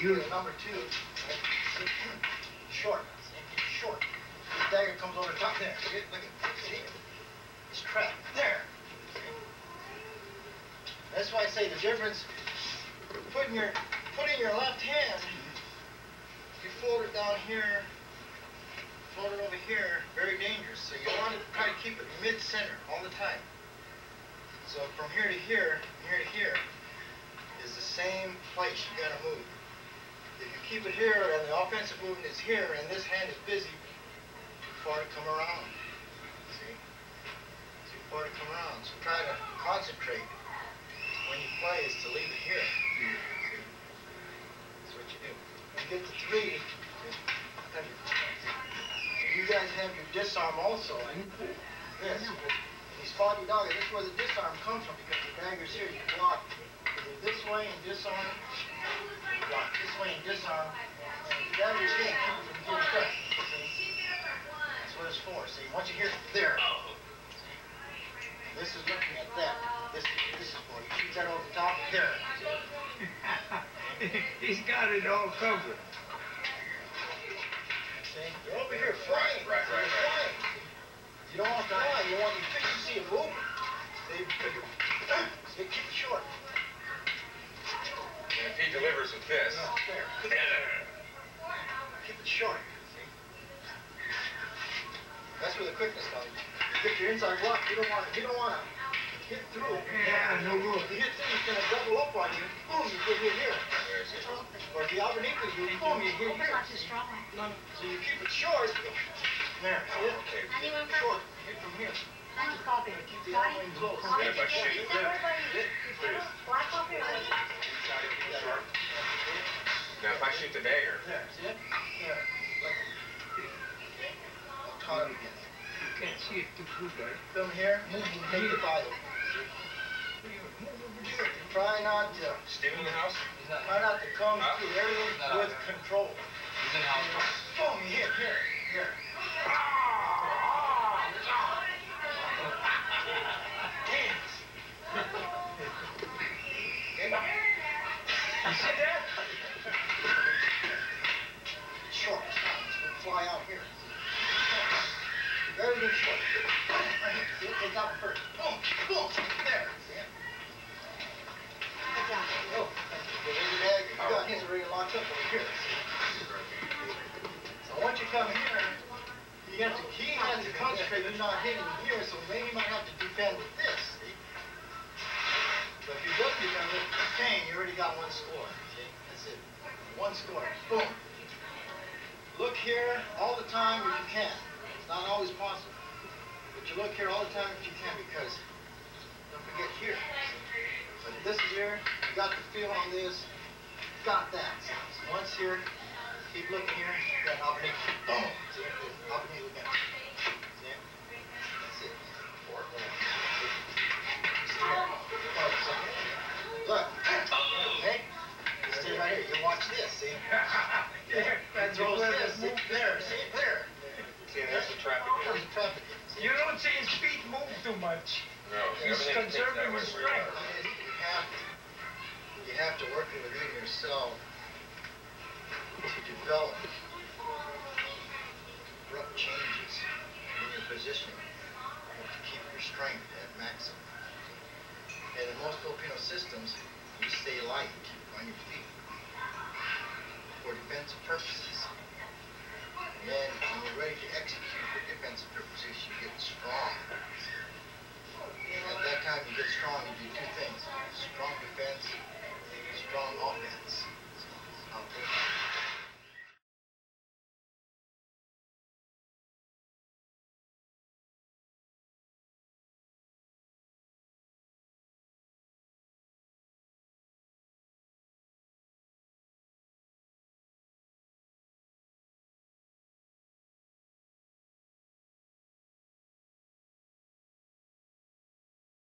a number two? Short, short. This dagger comes over the top there. See it? Look at see it? It's trapped there. That's why I say the difference putting your putting your left hand, you fold it down here, fold it over here, very dangerous. So you want to try to keep it mid-center all the time. So from here to here, here to here, is the same place you gotta move. If you keep it here and the offensive movement is here and this hand is busy, too far to come around. See? Too far to come around. So try to concentrate when you play is to leave it here. See? That's what you do. When you get to three, you guys have your disarm also. This. Espada y daga, this is where the disarm comes from because the dagger's here, you block this way and disarm, block this way and disarm, and the dagger's here, keep it from getting cut. See? That's what it's for. See, once you hear there, this is looking at that. This, this is for you. Shoot that over the top, there. He's got it all covered. See, you're over here flying. Right, right, right. You don't want to fly. You want to see it moving. That's where the quickness comes. You get your inside block. You don't want to. You don't want to hit through. Yeah, no good. If you hit through, it's gonna double up on you. Boom, you get hit here. there's it. Or if you out you boom, you get here. Not too strong. None. So you keep it short. There. See it? Okay. Short. Hit from here. Honey. Keep the other close. Copy. If I shoot Is that everybody? Please. Black copy or white? Inside of the sharp. Now, if I shoot the dagger, There. See it? There. Like Caught him again. You can't see it too good, right? Come here. Take the Bible. Try not to. Steve in the house? Try not to come Huh? through everything Not out with control. He's in house. Boom, you hit here, here. Dance. Okay? You? Short. It's gonna fly out here. Take out first. Boom, boom. There. It? Good job. Oh, bag, you got his already locked up over here. So once you come here, you have to, he has to concentrate, you're not hitting here, so maybe you might have to defend with this, see? But if you don't defend with the cane, you already got one score, see? That's it. One score, boom. Look here all the time if you can. Not always possible. But you look here all the time if you can because, don't forget here. But this is here, you got the feel on this, got that. So once here, keep looking here, you got boom, Albany again. Too much. No, He's everything takes that conserving way his strength. You have to, you have to work it within yourself to develop abrupt changes in your positioning to keep your strength at maximum. And in most Filipino systems, you stay light on your feet for defensive purposes. And then when you're ready to execute for defensive purposes, you get strong. Get strong, you do two things. Strong defense,